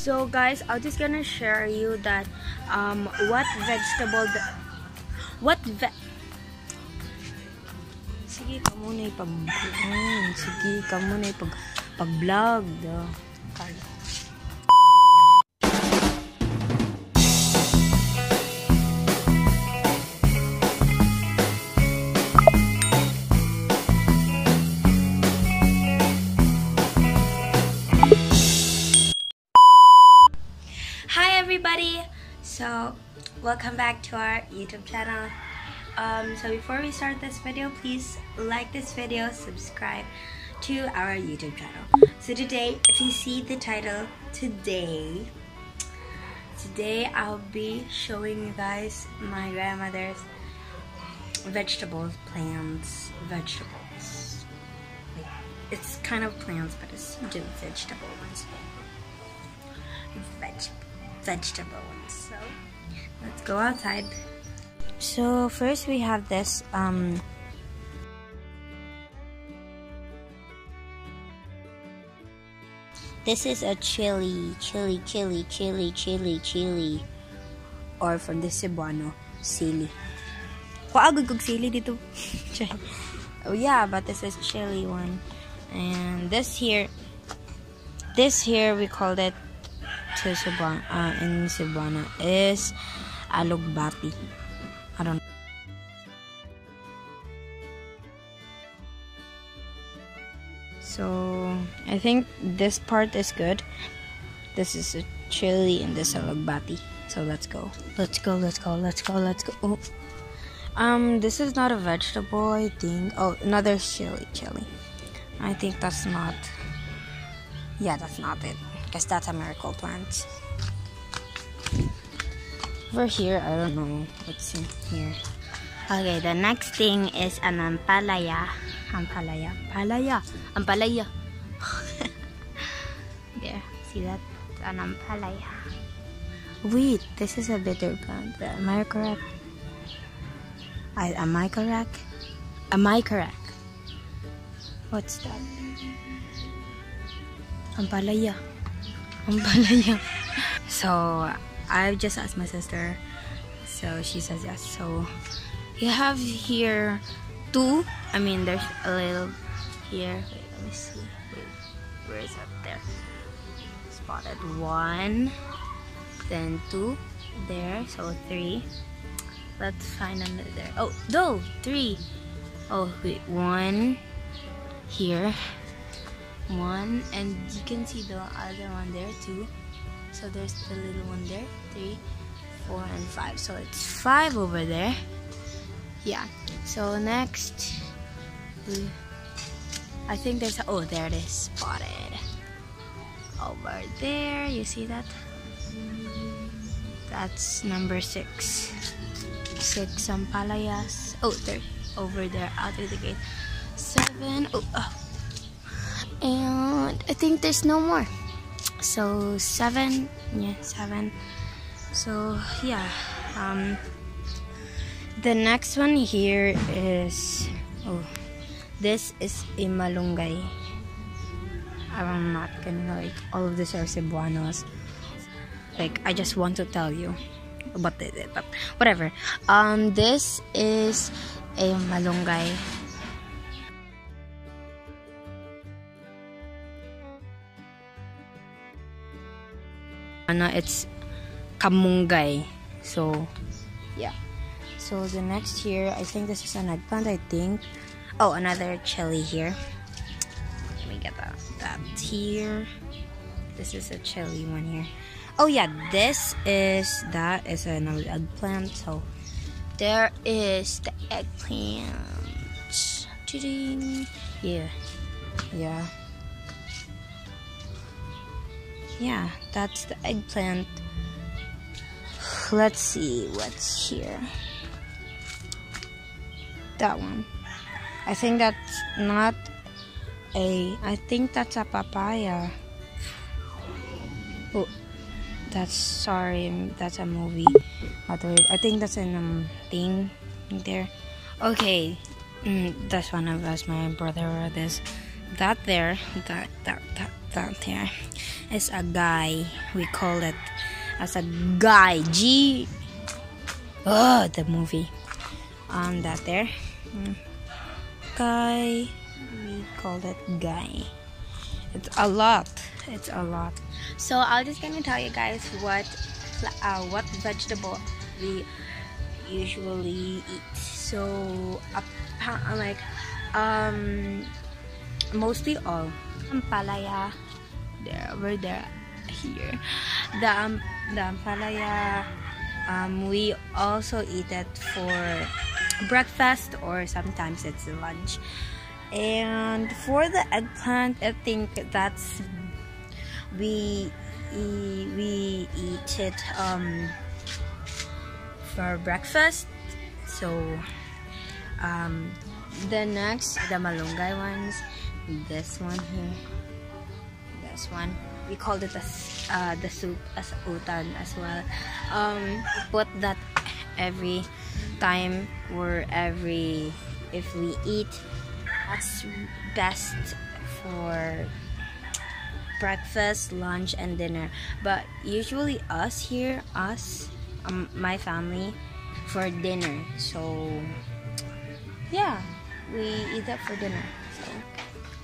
So guys, I'm just gonna share you that um what vegetable what ve Sige ka muna ipag mm, sige ka muna ipag pag-vlog do. Welcome back to our YouTube channel. Um, so before we start this video, please like this video, subscribe to our YouTube channel. So today, if you see the title, today, today I'll be showing you guys my grandmother's vegetables, plants, vegetables. It's kind of plants, but it's just vegetable ones veg vegetable ones. So let's go outside. So first we have this um This is a chili, chili, chili, chili, chili, chili. Or from the Cebuano, sili. Kuagod kog sili dito. oh yeah, but this is chili one. And this here, this here we called it to Cebuana, uh, in Cebuana is alugbati. I don't know. So I think this part is good. This is a chili and this alugbati. So let's go. Let's go. Let's go. Let's go. Let's go. Oh. Um, this is not a vegetable. I think. Oh, another chili. Chili. I think that's not. Yeah, that's not it because that's a miracle plant. Over here, I don't know what's in here. Okay, the next thing is an ampalaya. Ampalaya. Ampalaya. Ampalaya. there, see that? An ampalaya. Wait, this is a bitter plant. Am I correct? I, am I correct? Am I correct? What's that? Ampalaya. So I've just asked my sister. So she says yes. So you have here two. I mean, there's a little here. Wait, let me see. Wait, where is that? There. Spotted one. Then two. There. So three. Let's find another. Oh, no, three. Oh, wait, one here one and you can see the other one there too. So there's the little one there. Three four and five. So it's five over there. Yeah. So next I think there's a, oh there it is. Spotted. Over there. You see that? That's number six. Six ampalayas oh there over there. Out of the gate. Seven. Oh, oh and I think there's no more. So seven, yeah, seven. So yeah, um, the next one here is oh, this is a malunggay. I'm not gonna like all of these are Cebuanos. Like I just want to tell you about it, but whatever. Um, this is a malunggay it's kamunggay. So, yeah. So the next here, I think this is an eggplant, I think. Oh, another chili here. Let me get that, that here. This is a chili one here. Oh yeah, this is, that is another eggplant. So there is the eggplant. Yeah. Yeah. Yeah, that's the eggplant. Let's see what's here. That one. I think that's not a. I think that's a papaya. Oh, that's sorry. That's a movie. I think that's a um, thing there. Okay, mm, that's one of us. My brother or this. That there. That that that that here is a guy. We call it as a guy. G. Oh, the movie. Um, that there. Mm. Guy. We call it guy. It's a lot. It's a lot. So I'm just gonna tell you guys what uh, what vegetable we usually eat. So, uh, like, um, mostly all. Ampalaya, there, we're there, here. The, um, the ampalaya, um, we also eat it for breakfast or sometimes it's lunch. And for the eggplant, I think that's we we eat it um for breakfast. So um, the next, the malunggay ones, this one here, this one. We called it as uh, the soup as utan as well. Um, put that every time or every if we eat. That's best for breakfast, lunch, and dinner. But usually us here, us um, my family for dinner. So yeah, we eat that for dinner.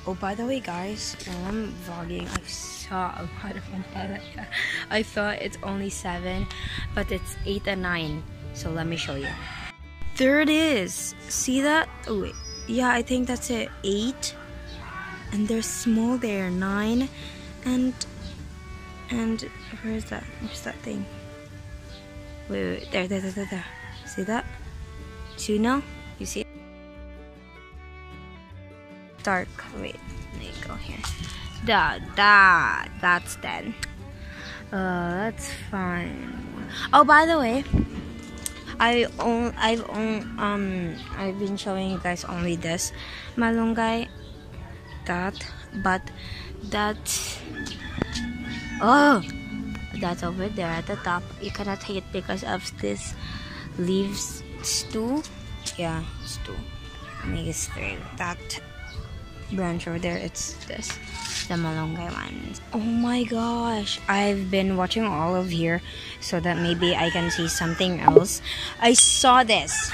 Oh, by the way, guys, I'm vlogging, I saw a lot of ampalaya. I thought it's only seven, but it's eight and nine. So let me show you. There it is. See that? Oh wait, yeah, I think that's it. Eight, and they're small. They're nine, and and where is that? Where's that thing? Wait, wait, there, there, there, there, there. See that? Two You Dark. Wait, let me go here. Da, da, that's dead. Uh, that's fine. Oh, by the way, I own, I've own, um, I've been showing you guys only this malunggay, that, but that, oh, that's over there at the top you cannot take it because of this leaves stew yeah stew make it straight that branch over there it's this the malunggay Oh my gosh i've been watching all of here so that maybe i can see something else. I saw this.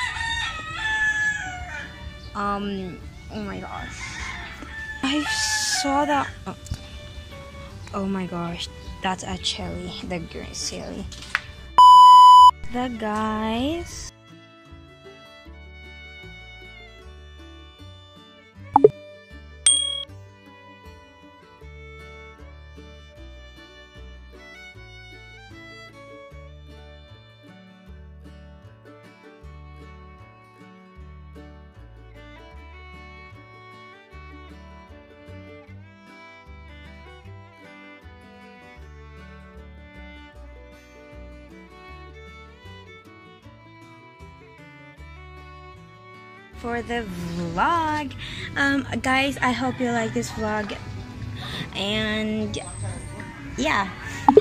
Um oh my gosh. I saw that oh, oh my gosh that's a chili, the green chili. The guys for the vlog. Um, guys I hope you like this vlog. And yeah.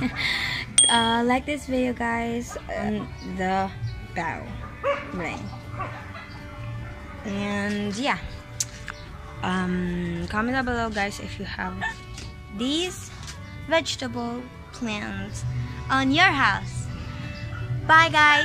Uh, like this video guys on the bell ring. And yeah. Um, comment down below guys if you have these vegetable plants on your house. Bye guys